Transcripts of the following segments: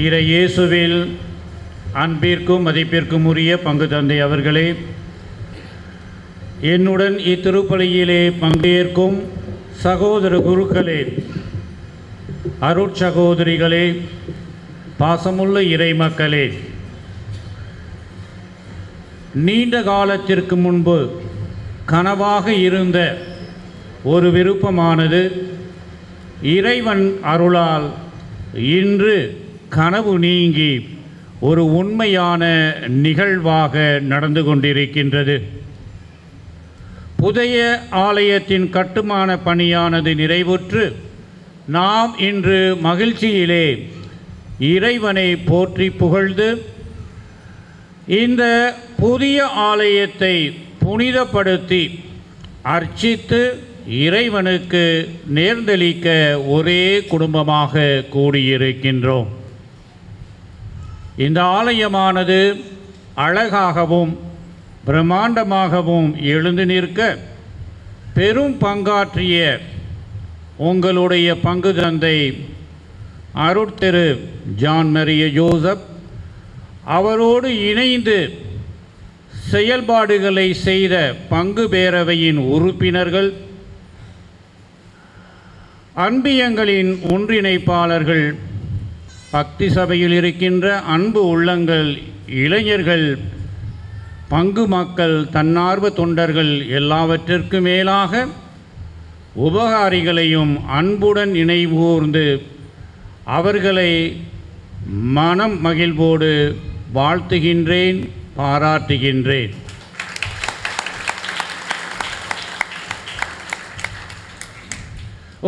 இறை இயேசுவில் அன்பிற்கும் மதிப்பிற்கும் உரிய பங்கு தந்தை அவர்களே என்னுடன் இத்திருப்பலியிலே பங்கேற்கும் சகோதர குருக்களே அருட்சகோதரிகளே பாசமுள்ள இறை மக்களே நீண்ட காலத்திற்கு முன்பு கனவாக இருந்த ஒரு விருப்பமானது இறைவன் அருளால் இன்று கனவு நீங்கி ஒரு உண்மையான நிகழ்வாக நடந்து கொண்டிருக்கின்றது. புதிய ஆலயத்தின் கட்டுமான பணியானது நிறைவுற்று நாம் இன்று மகிழ்ச்சியிலே இறைவனை போற்றி புகழ்ந்து இந்த புதிய ஆலயத்தை புனிதப்படுத்தி அர்ச்சித்து இறைவனுக்கு நேர்ந்தளிக்க ஒரே குடும்பமாக கூடியிருக்கின்றோம். இந்த ஆலயமானது அழகாகவும் பிரம்மாண்டமாகவும் எழுந்து நிற்க பெரும் பங்காற்றிய உங்களுடைய பங்கு தந்தை அருட்திரு ஜான் மரிய ஜோசப் அவரோடு இணைந்து செயல்பாடுகளை செய்த பங்கு பேரவையின் உறுப்பினர்கள் அன்பியங்களின் ஒன்றிணைப்பாளர்கள் பக்தி சபையில் இருக்கின்ற அன்பு உள்ளங்கள் இளைஞர்கள் பங்கு மக்கள் தன்னார்வ தொண்டர்கள் எல்லாவற்றிற்கு மேலாக உபகாரிகளையும் அன்புடன் இணைவூர்ந்து அவர்களை மனம் மகிழ்வோடு வாழ்த்துகின்றேன் பாராட்டுகின்றேன்.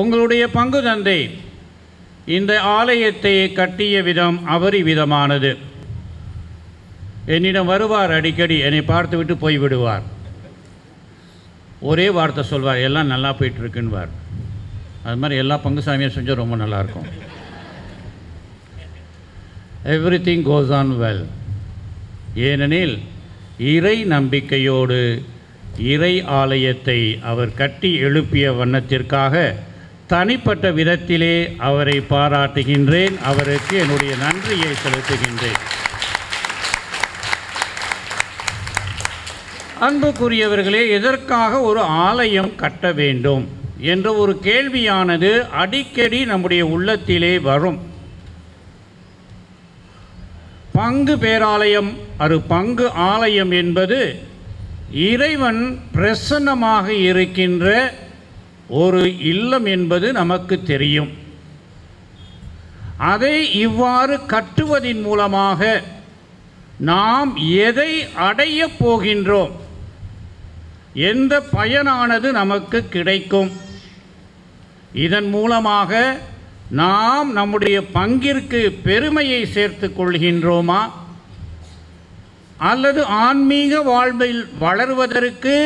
உங்களுடைய பங்கு தந்தை இந்த ஆலயத்தை கட்டிய விதம் அபரிவிதமானது. என்னிடம் வருவார் அடிக்கடி என்னை பார்த்து விட்டு போய்விடுவார் ஒரே வார்த்தை சொல்வார் எல்லாம் நல்லா போயிட்டுருக்குன்வார் அது மாதிரி எல்லா பங்குசாமியும் செஞ்சால் ரொம்ப நல்லாயிருக்கும். Everything goes on well ஏனெனில் இறை நம்பிக்கையோடு இறை ஆலயத்தை அவர் கட்டி எழுப்பிய வண்ணத்திற்காக தனிப்பட்ட விதத்திலே அவரை பாராட்டுகின்றேன். அவருக்கு என்னுடைய நன்றியை செலுத்துகின்றேன். அன்புக்குரியவர்களே எதற்காக ஒரு ஆலயம் கட்ட வேண்டும் என்ற ஒரு கேள்வியானது அடிக்கடி நம்முடைய உள்ளத்திலே வரும். பங்கு பேராலயம் அது பங்கு ஆலயம் என்பது இறைவன் பிரசன்னமாக இருக்கின்ற ஒரு இல்லம் என்பது நமக்கு தெரியும். அதை இவ்வாறு கட்டுவதின் மூலமாக நாம் எதை அடையப் போகின்றோம்? எந்த பயனானது நமக்கு கிடைக்கும்? இதன் மூலமாக நாம் நம்முடைய பங்கிற்கு பெருமையை சேர்த்து கொள்கின்றோமா? அல்லது ஆன்மீக வாழ்வில் வளர்வதற்கு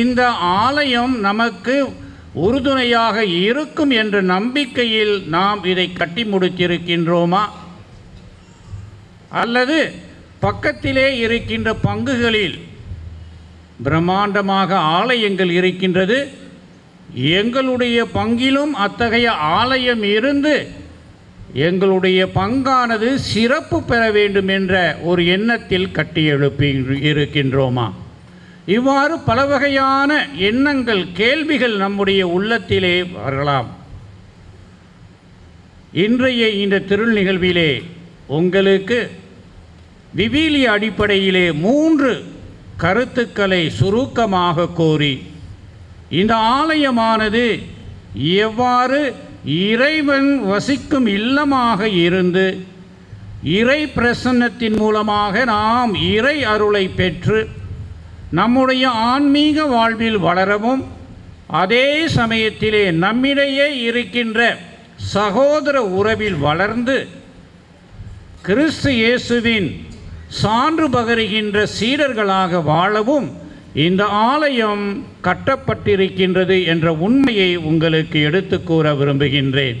இந்த ஆலயம் நமக்கு உறுதுணையாக இருக்கும் என்ற நம்பிக்கையில் நாம் இதை கட்டி முடித்திருக்கின்றோமா? அல்லது பக்கத்திலே இருக்கின்ற பங்குகளில் பிரம்மாண்டமாக ஆலயங்கள் இருக்கின்றது எங்களுடைய பங்கிலும் அத்தகைய ஆலயம் இருந்து எங்களுடைய பங்கானது சிறப்பு பெற வேண்டும் என்ற ஒரு எண்ணத்தில் கட்டி எழுப்பி இருக்கின்றோமா? இவ்வாறு பல வகையான எண்ணங்கள் கேள்விகள் நம்முடைய உள்ளத்திலே வரலாம். இன்றைய இந்த திருள் நிகழ்விலே உங்களுக்கு விவிலிய அடிப்படையிலே மூன்று கருத்துக்களை சுருக்கமாக கோரி இந்த ஆலயமானது எவ்வாறு இறைவன் வசிக்கும் இல்லமாக இருந்து இறை பிரசன்னத்தின் மூலமாக நாம் இறை அருளை பெற்று நம்முடைய ஆன்மீக வாழ்வில் வளரவும் அதே சமயத்திலே நம்மிடையே இருக்கின்ற சகோதர உறவில் வளர்ந்து கிறிஸ்து இயேசுவின் சான்று பகருகின்ற சீடர்களாக வாழவும் இந்த ஆலயம் கட்டப்பட்டிருக்கின்றது என்ற உண்மையை உங்களுக்கு எடுத்து கூற விரும்புகின்றேன்.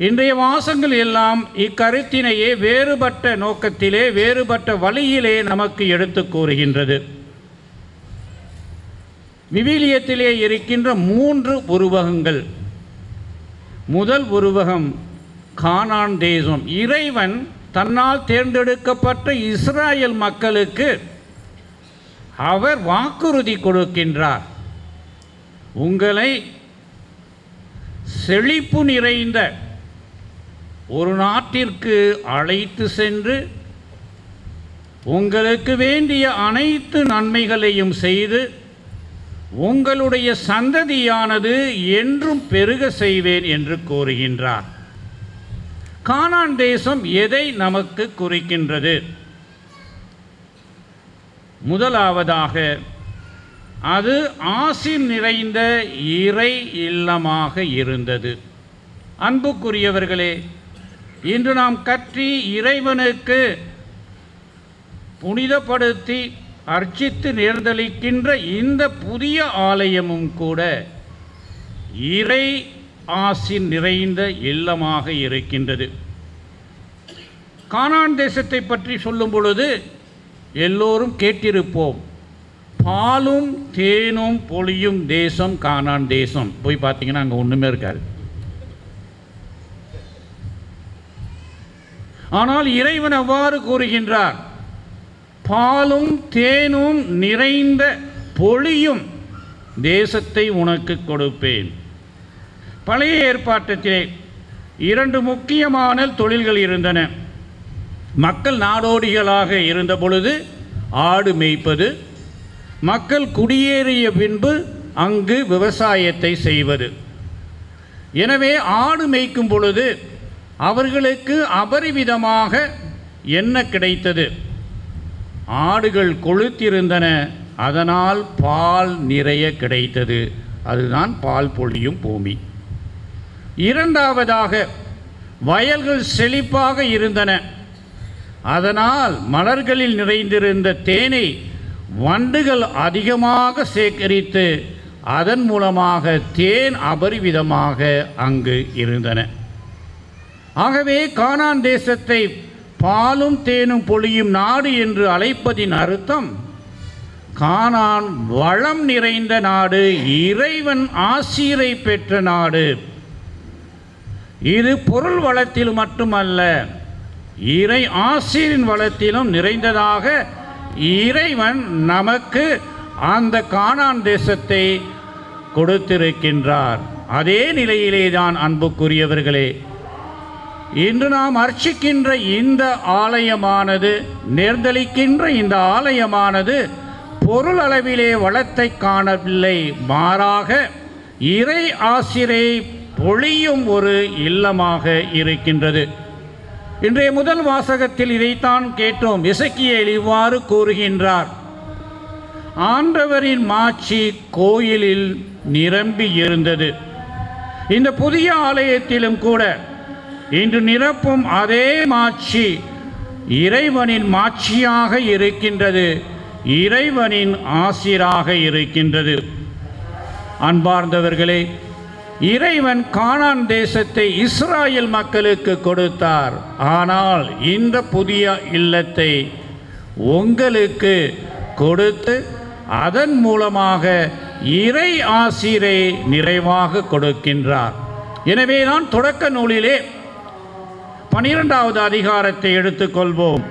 இன்றைய வாசங்கள் எல்லாம் இக்கருத்தினையே வேறுபட்ட நோக்கத்திலே வேறுபட்ட வழியிலே நமக்கு எடுத்து கூறுகின்றது. விவிலியத்திலே இருக்கின்ற மூன்று உருவகங்கள். முதல் உருவகம் கானான் தேசம். இறைவன் தன்னால் தேர்ந்தெடுக்கப்பட்ட இஸ்ராயல் மக்களுக்கு அவர் வாக்குறுதி கொடுக்கின்றார். உங்களை செழிப்பு நிறைந்த ஒரு நாட்டிற்கு அழைத்து சென்று உங்களுக்கு வேண்டிய அனைத்து நன்மைகளையும் செய்து உங்களுடைய சந்ததியானது என்றும் பெருக செய்வேன் என்று கூறுகின்றார். கானான் தேசம் எதை நமக்கு குறிக்கின்றது? முதலாவதாக அது ஆசி நிறைந்த இறை இல்லமாக இருந்தது. அன்புக்குரியவர்களே இன்று நாம் கற்றி இறைவனுக்கு புனிதப்படுத்தி அர்ச்சித்து நேர்ந்தளிக்கின்ற இந்த புதிய ஆலயமும் கூட இறை ஆசி நிறைந்த இல்லமாக இருக்கின்றது. கானான் தேசத்தை பற்றி சொல்லும் பொழுது எல்லோரும் கேட்டிருப்போம் பாலும் தேனும் பொழியும் தேசம் கானான் தேசம். போய் பார்த்தீங்கன்னா அங்கே ஒன்றுமே இருக்காது. ஆனால் இறைவன் அவ்வாறு கூறுகின்றார் பாலும் தேனும் நிறைந்த பொழியும் தேசத்தை உனக்கு கொடுப்பேன். பழைய ஏற்பாட்டத்திலே இரண்டு முக்கியமான தொழில்கள் இருந்தன. மக்கள் நாடோடிகளாக இருந்த பொழுது ஆடு மேய்ப்பது மக்கள் குடியேறிய பின்பு அங்கு விவசாயத்தை செய்வது. எனவே ஆடு மேய்க்கும் பொழுது அவர்களுக்கு அபரிவிதமாக என்ன கிடைத்தது? ஆடுகள் கொளுத்திருந்தன அதனால் பால் நிறைய கிடைத்தது. அதுதான் பால் பொழியும் பூமி. இரண்டாவதாக வயல்கள் செழிப்பாக இருந்தன. அதனால் மலர்களில் நிறைந்திருந்த தேனை வண்டுகள் அதிகமாக சேகரித்து அதன் மூலமாக தேன் அபரிவிதமாக அங்கு இருந்தன. ஆகவே கானான் தேசத்தை பாலும் தேனும் பொழியும் நாடு என்று அழைப்பதின் அர்த்தம் கானான் வளம் நிறைந்த நாடு இறைவன் ஆசீரை பெற்ற நாடு. இது பொருள் வளத்தில் மட்டுமல்ல இறை ஆசீரின் வளத்திலும் நிறைந்ததாக இறைவன் நமக்கு அந்த கானான் தேசத்தை கொடுத்திருக்கின்றார். அதே நிலையிலே தான் அன்புக்குரியவர்களே இன்று நாம் அர்ச்சிக்கின்ற இந்த ஆலயமானது நேர்ந்தளிக்கின்ற இந்த ஆலயமானது பொருள் அளவிலே வளத்தை காணவில்லை. மாறாக இறை ஆசிரை பொழியும் ஒரு இல்லமாக இருக்கின்றது. இன்றைய முதல் வாசகத்தில் இதைத்தான் கேட்டோம். இசக்கியல் இவ்வாறு கூறுகின்றார். ஆண்டவரின் மாட்சி கோயிலில் நிரம்பி இருந்தது. இந்த புதிய ஆலயத்திலும் கூட இன்று நிரப்பும் அதே மாட்சி இறைவனின் மாட்சியாக இருக்கின்றது இறைவனின் ஆசிராக இருக்கின்றது. அன்பார்ந்தவர்களே இறைவன் கானான் தேசத்தை இஸ்ராயல் மக்களுக்கு கொடுத்தார். ஆனால் இந்த புதிய இல்லத்தை உங்களுக்கு கொடுத்து அதன் மூலமாக இறை ஆசிரை நிறைவாக கொடுக்கின்றார். எனவே நான் தொடக்க நூலிலே பனிரெண்டாவது அதிகாரத்தை எடுத்துக்கொள்வோம்.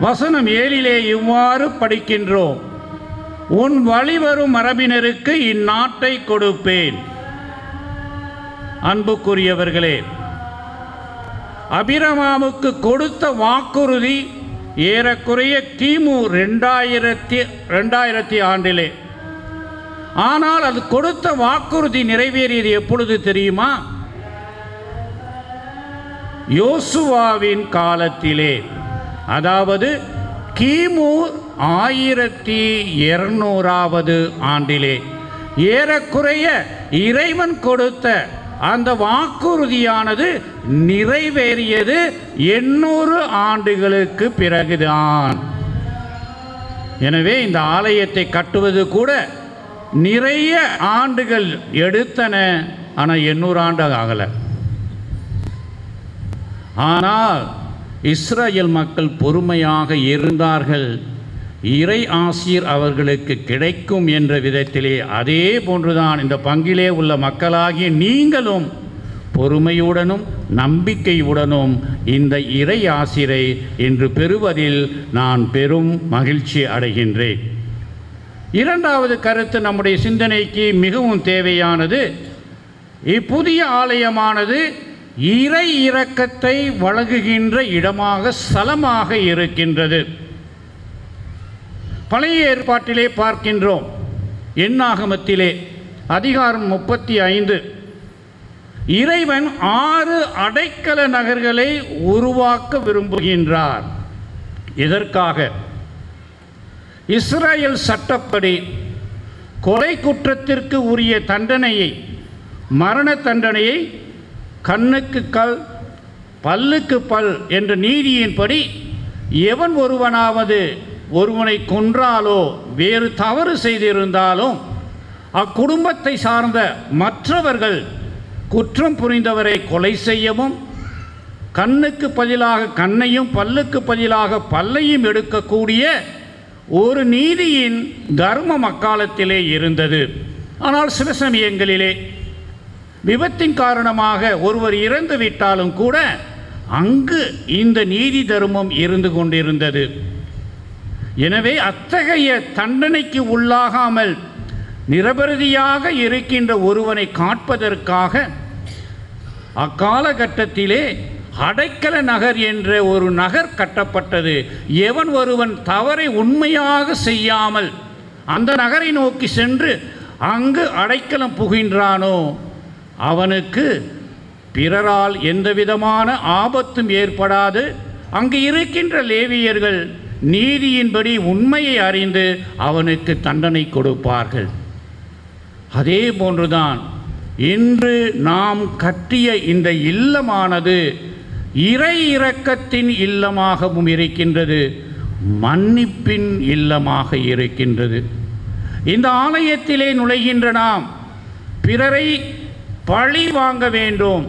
வசனம் ஏழிலே இவ்வாறு படிக்கின்றோம். உன் வழிவரும் மரபினருக்கு இந்நாட்டை கொடுப்பேன். அன்புக்குரியவர்களே அபிரமாமுக்கு கொடுத்த வாக்குறுதி ஏறக்குறைய கிமு ரெண்டாயிரத்தி ரெண்டாயிரத்தி ஆண்டிலே. ஆனால் அது கொடுத்த வாக்குறுதி நிறைவேறியது எப்பொழுது தெரியுமா? யோசுவாவின் காலத்திலே அதாவது கிமு ஆயிரத்தி இருநூறாவது ஆண்டிலே ஏறக்குறைய இறைவன் கொடுத்த அந்த வாக்குறுதியானது நிறைவேறியது எண்ணூறு ஆண்டுகளுக்கு பிறகுதான். எனவே இந்த ஆலயத்தை கட்டுவது கூட நிறைய ஆண்டுகள் எடுத்தன ஆனால் எண்ணூறு ஆண்டு ஆகலை. ஆனால் இஸ்ரேல் மக்கள் பொறுமையாக இருந்தார்கள். இறை ஆசிர் அவர்களுக்கு கிடைக்கும் என்ற விதத்திலே அதே போன்றுதான் இந்த பங்கிலே உள்ள மக்களாகிய நீங்களும் பொறுமையுடனும் நம்பிக்கையுடனும் இந்த இறை ஆசிரை இன்று பெறுவதில் நான் பெரும் மகிழ்ச்சி அடைகின்றேன். இரண்டாவது கருத்து நம்முடைய சிந்தனைக்கு மிகவும் தேவையானது. இப்புதிய ஆலயமானது இறை இரக்கத்தை வழங்குகின்ற இடமாக ஸ்தலமாக இருக்கின்றது. பழைய ஏற்பாட்டிலே பார்க்கின்றோம். எண்ணாகமத்திலே அதிகாரம் முப்பத்தி ஐந்து. இறைவன் ஆறு அடைக்கல நகர்களை உருவாக்க விரும்புகின்றார். இதற்காக இஸ்ரேல் சட்டப்படி கொலை குற்றத்திற்கு உரிய தண்டனையை மரண தண்டனையை கண்ணுக்கு கல் பல்லுக்கு பல் என்ற நீதியின்படி எவன் ஒருவனாவது ஒருவனை கொன்றாலோ வேறு தவறு செய்திருந்தாலும் அக்குடும்பத்தை சார்ந்த மற்றவர்கள் குற்றம் புரிந்தவரை கொலை செய்யவும் கண்ணுக்கு பதிலாக கண்ணையும் பல்லுக்கு பதிலாக பல்லையும் எடுக்கக்கூடிய ஒரு நீதியின் தர்மம் அக்காலத்திலே இருந்தது. ஆனால் சில சமயங்களிலே விபத்தின் காரணமாக ஒருவர் இறந்து விட்டாலும் கூட அங்கு இந்த நீதி தர்மம் இருந்து கொண்டிருந்தது. எனவே அத்தகைய தண்டனைக்கு உள்ளாகாமல் நிரபரதியாக இருக்கின்ற ஒருவனை காட்பதற்காக அக்காலகட்டத்திலே அடைக்கல நகர் என்ற ஒரு நகர் கட்டப்பட்டது. எவன் ஒருவன் தவறை உண்மையாக செய்யாமல் அந்த நகரை நோக்கி சென்று அங்கு அடைக்கலம் புகின்றானோ அவனுக்கு பிறரால் எந்தவிதமான ஆபத்தும் ஏற்படாது. அங்கு இருக்கின்ற லேவியர்கள் நீதியின்படி உண்மையை அறிந்து அவனுக்கு தண்டனை கொடுப்பார்கள். அதே போன்றுதான் இன்று நாம் கட்டிய இந்த இல்லமானது இறை இரக்கத்தின் இல்லமாகவும் இருக்கின்றது மன்னிப்பின் இல்லமாக இருக்கின்றது. இந்த ஆலயத்திலே நுழைகின்ற நாம் பிறரை பழி வாங்க வேண்டும்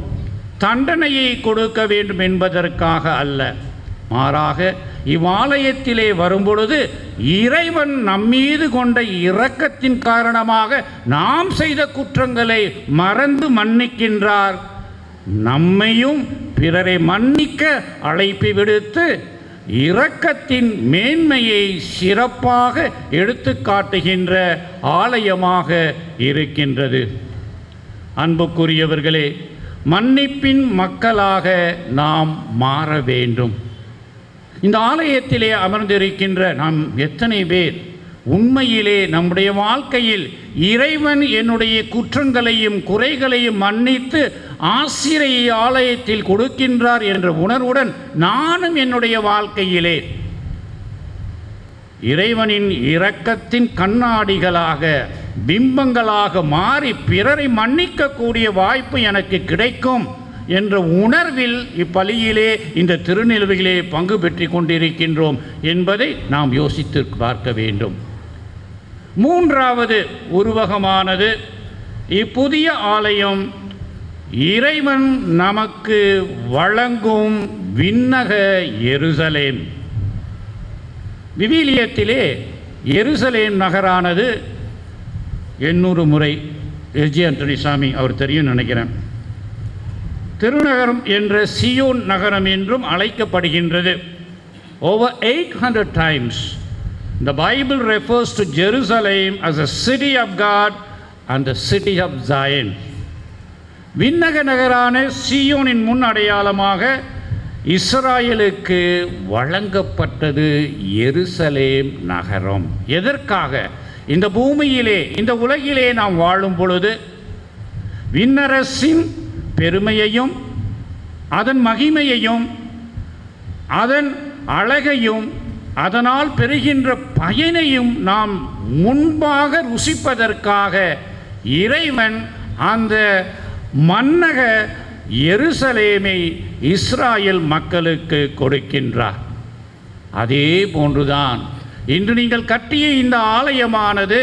தண்டனையை கொடுக்க வேண்டும் என்பதற்காக அல்ல. மாறாக இவ்வாலயத்திலே வரும்பொழுது இறைவன் நம்மீது கொண்ட இரக்கத்தின் காரணமாக நாம் செய்த குற்றங்களை மறந்து மன்னிக்கின்றார். நம்மையும் பிறரை மன்னிக்க அழைப்பு விடுத்து இரக்கத்தின் மேன்மையை சிறப்பாக எடுத்து காட்டுகின்ற ஆலயமாக இருக்கின்றது. அன்புக்குரியவர்களே மன்னிப்பின் மக்களாக நாம் மாற வேண்டும். இந்த ஆலயத்திலே அமர்ந்திருக்கின்ற நாம் எத்தனை பேர் உண்மையிலே நம்முடைய வாழ்க்கையில் இறைவன் என்னுடைய குற்றங்களையும் குறைகளையும் மன்னித்து ஆசிரியை ஆலயத்தில் கொடுக்கின்றார் என்ற உணர்வுடன் நானும் என்னுடைய வாழ்க்கையிலே இறைவனின் இரக்கத்தின் கண்ணாடிகளாக பிம்பங்களாக மாறி பிறரை மன்னிக்கக்கூடிய வாய்ப்பு எனக்கு கிடைக்கும் என்ற உணர்வில் இப்பலியிலே இந்த திருநிலவிலே பங்கு பெற்று கொண்டிருக்கின்றோம் என்பதை நாம் யோசித்து பார்க்க வேண்டும். மூன்றாவது உருவகமானது இப்புதிய ஆலயம் இறைவன் நமக்கு வழங்கும் விண்ணக எருசலேம். விவிலியத்திலே எருசலேம் நகரானது எண்ணூறு முறை எஸ்ஜி அந்தனிசாமி அவர் தெரியும் நினைக்கிறேன். திருநகரம் என்ற சியோன் நகரம் என்றும் அழைக்கப்படுகின்றது. Over eight hundred times the Bible refers to Jerusalem as a city of God and the city of Zion விண்ணக நகரான சியோனின் முன் அடையாளமாக இஸ்ராயலுக்கு வழங்கப்பட்டது எருசலேம் நகரம். எதற்காக? இந்த பூமியிலே இந்த உலகிலே நாம் வாழும் பொழுது விண்ணரசின் பெருமையையும் அதன் மகிமையையும் அதன் அழகையும் அதனால் பெறுகின்ற பயனையும் நாம் முன்பாக ருசிப்பதற்காக இறைவன் அந்த மன்னக எருசலேமை இஸ்ராயல் மக்களுக்கு கொடுக்கின்றார். அதே போன்றுதான் இன்று நீங்கள் கட்டிய இந்த ஆலயமானது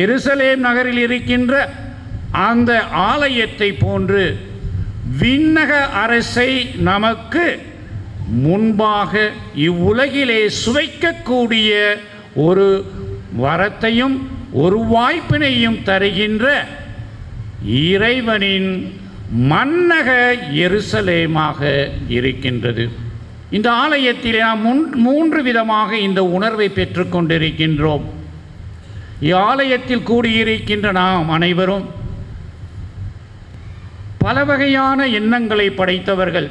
எருசலேம் நகரில் இருக்கின்ற அந்த ஆலயத்தை போன்று விண்ணக அரசை நமக்கு முன்பாக இவ்வுலகிலே சுவைக்கக்கூடிய ஒரு வரத்தையும் ஒரு வாய்ப்பினையும் தருகின்ற இறைவனின் மன்னக எருசலேமாக இருக்கின்றது. இந்த ஆலயத்தில் நாம் முன் மூன்று விதமாக இந்த உணர்வை பெற்றுக்கொண்டிருக்கின்றோம். ஆலயத்தில் கூடியிருக்கின்ற நாம் அனைவரும் பல வகையான எண்ணங்களை படைத்தவர்கள்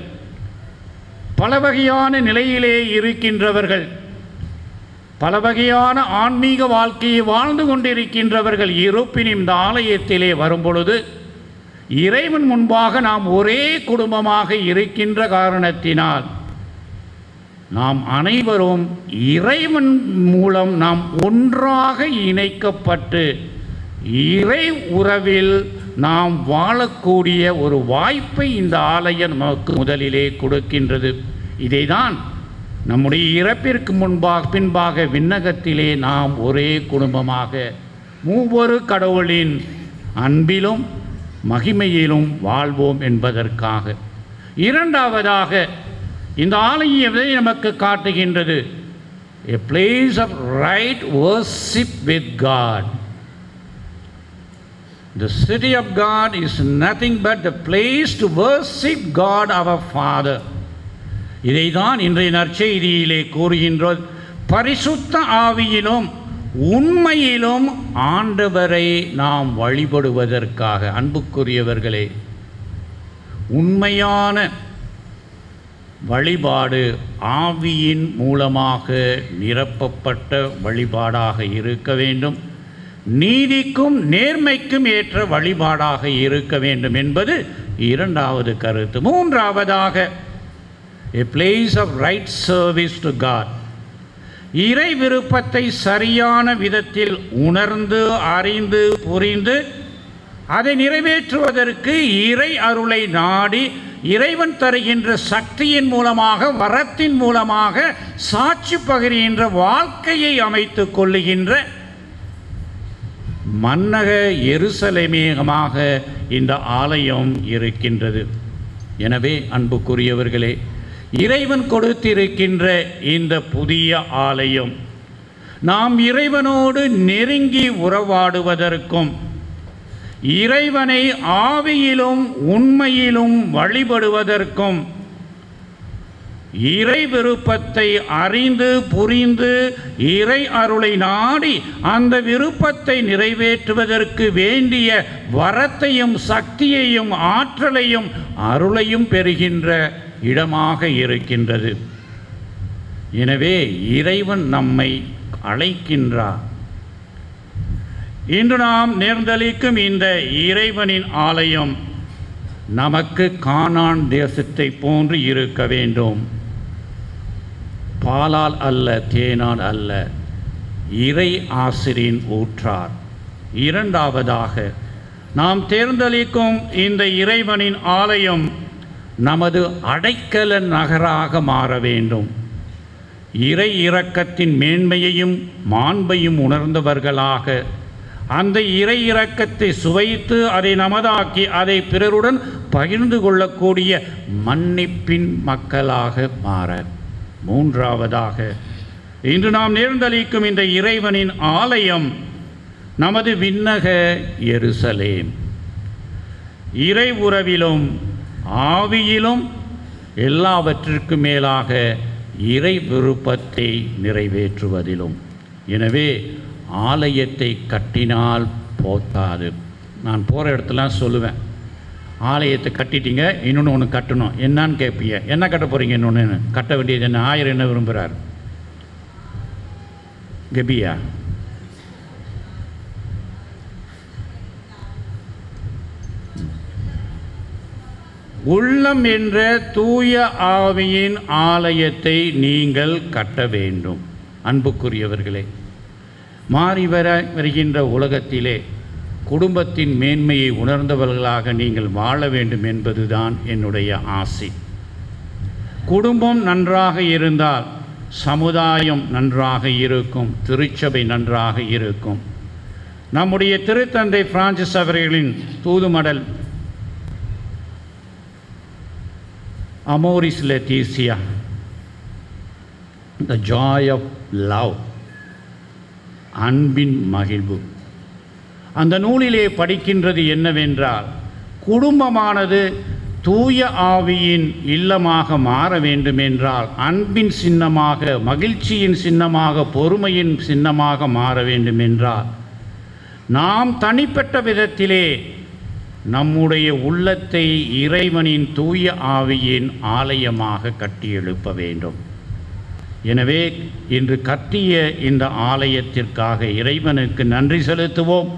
பல வகையான நிலையிலே இருக்கின்றவர்கள் பல வகையான ஆன்மீக வாழ்க்கையை வாழ்ந்து கொண்டிருக்கின்றவர்கள். இருப்பினும் இந்த ஆலயத்திலே வரும்பொழுது இறைவன் முன்பாக நாம் ஒரே குடும்பமாக இருக்கின்ற காரணத்தினால் நாம் அனைவரும் இறைவன் மூலம் நாம் ஒன்றாக இணைக்கப்பட்டு இறை உறவில் நாம் வாழக்கூடிய ஒரு வாய்ப்பை இந்த ஆலயம் நமக்கு முதலிலே கொடுக்கின்றது. இதைதான் நம்முடைய இறப்பிற்கு முன்பாக பின்பாக விண்ணகத்திலே நாம் ஒரே குடும்பமாக மூவொரு கடவுளின் அன்பிலும் மகிமையிலும் வாழ்வோம் என்பதற்காக. இரண்டாவதாக இந்த ஆலயம் எதை நமக்கு காட்டுகின்றது? A of right right with God God. City of God is is but but the to to God our father இதை இதைதான் இன்றைய நற்செய்தியிலே கூறுகின்றோம் பரிசுத்த ஆவியிலும் உண்மையிலும் ஆண்டவரை நாம் வழிபடுவதற்காக. அன்புக்குரியவர்களே உண்மையான வழிபாடு ஆவியின் மூலமாக நிரப்பப்பட்ட வழிபாடாக இருக்க வேண்டும். நீதிக்கும் நேர்மைக்கும் ஏற்ற வழிபாடாக இருக்க வேண்டும் என்பது இரண்டாவது கருத்து. மூன்றாவதாக a place of right service to God இறை விருப்பத்தை சரியான விதத்தில் உணர்ந்து அறிந்து புரிந்து அதை நிறைவேற்றுவதற்கு இறை அருளை நாடி இறைவன் தருகின்ற சக்தியின் மூலமாக வரத்தின் மூலமாக சாட்சி பகிர்கின்ற வாழ்க்கையை அமைத்துக் கொள்ளுகின்ற மன்னக எருசலேமேகமாக இந்த ஆலயம் இருக்கின்றது. எனவே அன்புக்குரியவர்களே இறைவன் கொடுத்திருக்கின்ற இந்த புதிய ஆலயம் நாம் இறைவனோடு நெருங்கி உறவாடுவதற்கும் இறைவனை ஆவியிலும் உண்மையிலும் வழிபடுவதற்கும் இறை விருப்பத்தை அறிந்து புரிந்து இறை அருளை நாடி அந்த விருப்பத்தை நிறைவேற்றுவதற்கு வேண்டிய வரத்தையும் சக்தியையும் ஆற்றலையும் அருளையும் பெறுகின்ற இடமாக இருக்கின்றது. எனவே இறைவன் நம்மை அழைக்கின்றார். இன்று நாம் நேர்ந்தளிக்கும் இந்த இறைவனின் ஆலயம் நமக்கு கானான் தேசத்தை போன்று இருக்க வேண்டும். பாலால் அல்ல தேனால் அல்ல. இறை ஆசிரியின் ஊற்றார். இரண்டாவதாக நாம் தேர்ந்தளிக்கும் இந்த இறைவனின் ஆலயம் நமது அடைக்கல நகராக மாற வேண்டும். இறை இரக்கத்தின் மேன்மையையும் மாண்பையும் உணர்ந்தவர்களாக அந்த இறை இறக்கத்தை சுவைத்து அதை நமதாக்கி அதை பிறருடன் பகிர்ந்து கொள்ளக்கூடிய மன்னிப்பின் மக்களாக மாற மூன்றாவதாக இன்று நாம் நேர்ந்தளிக்கும் இந்த இறைவனின் ஆலயம் நமது விண்ணக எருசலேம். இறை உறவிலும் ஆவியிலும் எல்லாவற்றிற்கும் மேலாக இறை விருப்பத்தை நிறைவேற்றுவதிலும். எனவே ஆலயத்தை கட்டினால் போத்தாது நான் போகிற இடத்துலாம் சொல்லுவேன். ஆலயத்தை கட்டிட்டீங்க இன்னொன்று ஒன்று கட்டணும். என்னான்னு கேட்பீங்க என்ன கட்ட போகிறீங்க இன்னொன்று கட்ட வேண்டியது என்ன? ஆயிரம் என்ன விரும்புகிறார் கெபியா? உள்ளம் என்ற தூய ஆவியின் ஆலயத்தை நீங்கள் கட்ட வேண்டும். அன்புக்குரியவர்களே மாறி வர வருகின்ற உலகத்திலே குடும்பத்தின் மேன்மையை உணர்ந்தவர்களாக நீங்கள் வாழ வேண்டும் என்பதுதான் என்னுடைய ஆசை. குடும்பம் நன்றாக இருந்தால் சமுதாயம் நன்றாக இருக்கும் திருச்சபை நன்றாக இருக்கும். நம்முடைய திருத்தந்தை பிரான்சிஸ் அவர்களின் தூதுமடல் Amoris Laetitia the joy of love அன்பின் மகிழ்வு. அந்த நூலிலே படிக்கின்றது என்னவென்றால் குடும்பமானது தூய ஆவியின் இல்லமாக மாற வேண்டுமென்றால் அன்பின் சின்னமாக மகிழ்ச்சியின் சின்னமாக பொறுமையின் சின்னமாக மாற வேண்டுமென்றால் நாம் தனிப்பட்ட விதத்திலே நம்முடைய உள்ளத்தை இறைவனின் தூய ஆவியின் ஆலயமாக கட்டியெழுப்ப வேண்டும். எனவே இன்று கட்டிய இந்த ஆலயத்திற்காக இறைவனுக்கு நன்றி செலுத்துவோம்.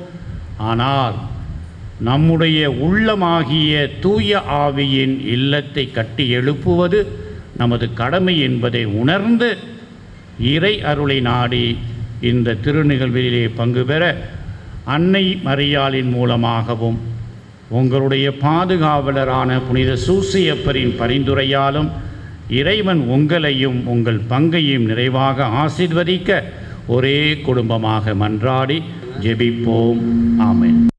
ஆனால் நம்முடைய உள்ளமாகிய தூய ஆவியின் இல்லத்தை கட்டி எழுப்புவது நமது கடமை என்பதை உணர்ந்து இறை அருளை நாடி இந்த திருநிகழ்விலே பங்கு பெற அன்னை மரியாளின் மூலமாகவும் உங்களுடைய பாதுகாவலரான புனித சூசியப்பரின் பரிந்துரையாலும் இறைவன் உங்களையும் உங்கள் பங்கையும் நிறைவாக ஆசிர்வதிக்க ஒரே குடும்பமாக மன்றாடி ஜெபிப்போம். ஆமேன்.